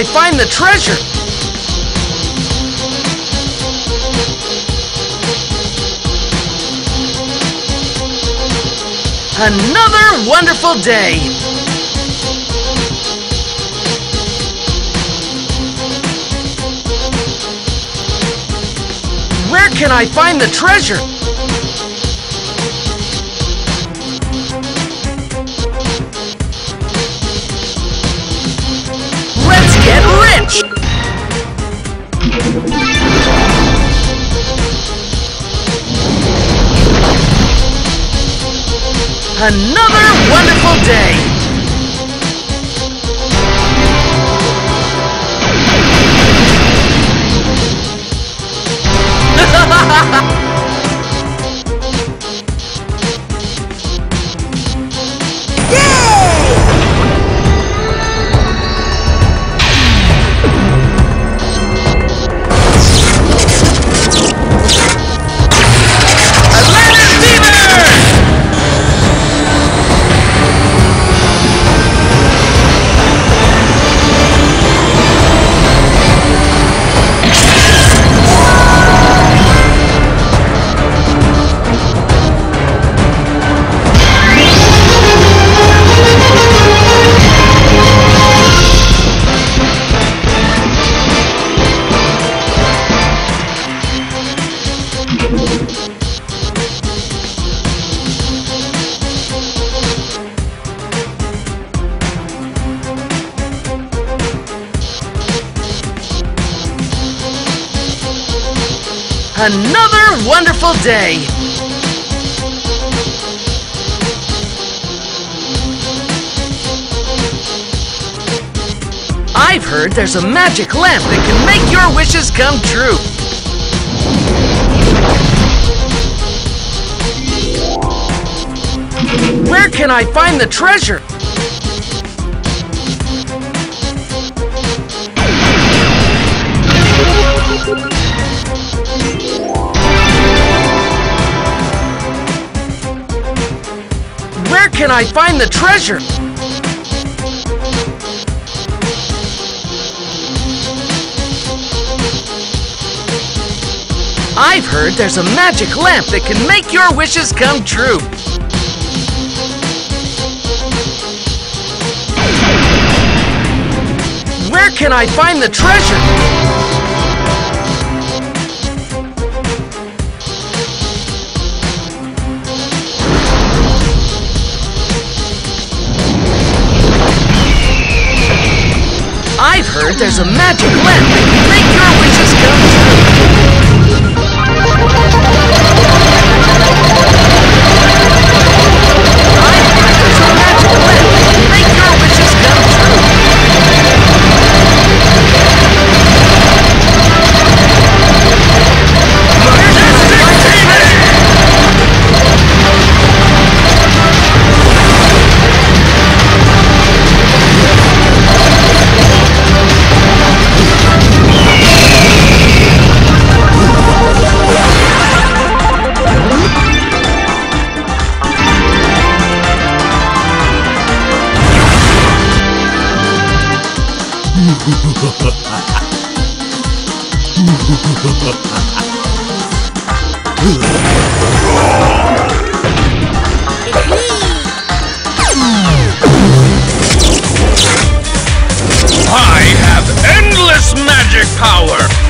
I find the treasure? Another wonderful day! Where can I find the treasure? Another wonderful day! Another wonderful day! I've heard there's a magic lamp that can make your wishes come true. Where can I find the treasure? Can I find the treasure? I've heard there's a magic lamp that can make your wishes come true. Where can I find the treasure? Heard there's a magic lamp that can make your wishes come true. I have endless magic power!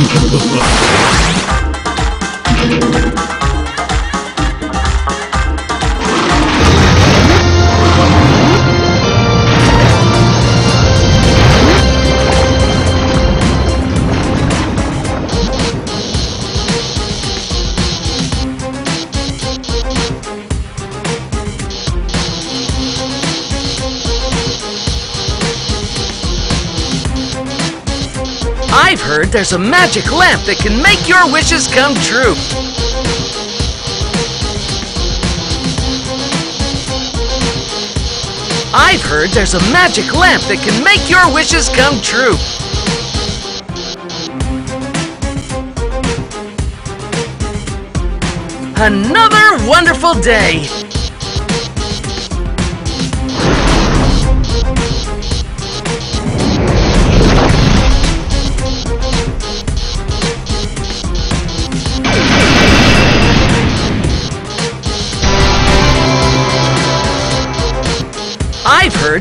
Thank you. I've heard there's a magic lamp that can make your wishes come true. I've heard there's a magic lamp that can make your wishes come true. Another wonderful day.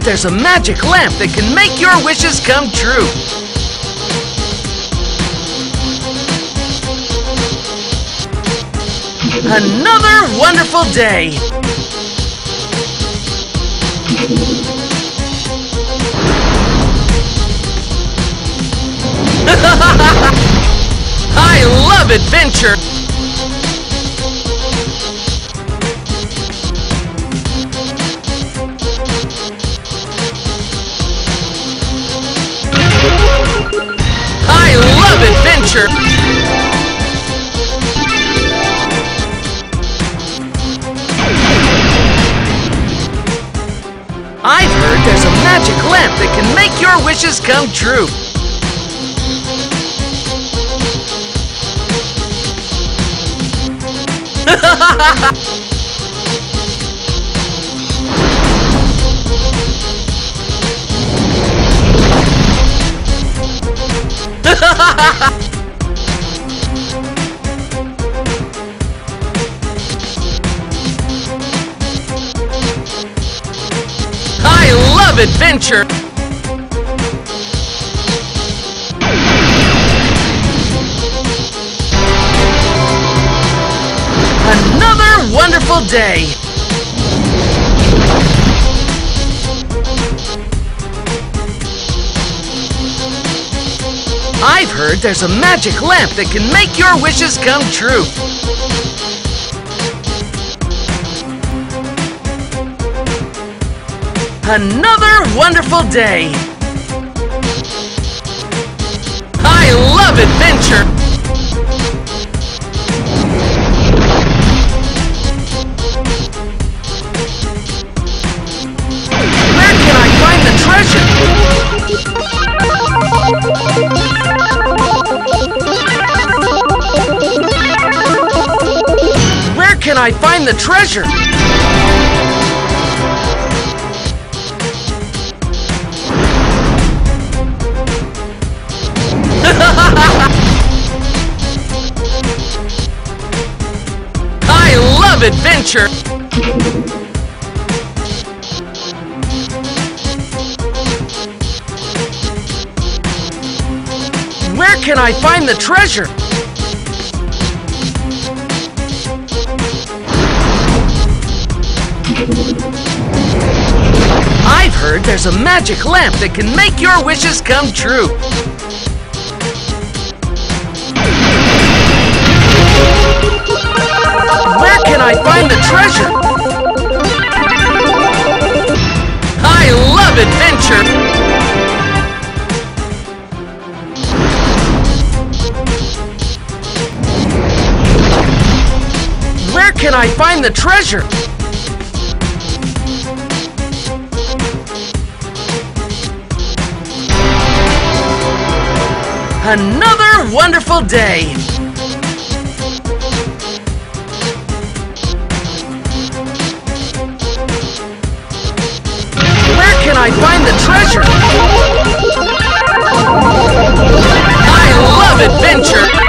There's a magic lamp that can make your wishes come true. Another wonderful day. I love adventure. I've heard there's a magic lamp that can make your wishes come true. I love adventure. Another wonderful day. I've heard there's a magic lamp that can make your wishes come true. Another wonderful day. I love adventure. Where can I find the treasure? Where can I find the treasure? Adventure! Where can I find the treasure? I've heard there's a magic lamp that can make your wishes come true. Treasure? I love adventure! Where can I find the treasure? Another wonderful day! I find the treasure? I love adventure!